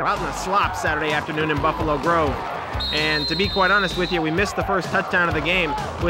We're out in the slop Saturday afternoon in Buffalo Grove. And to be quite honest with you, we missed the first touchdown of the game with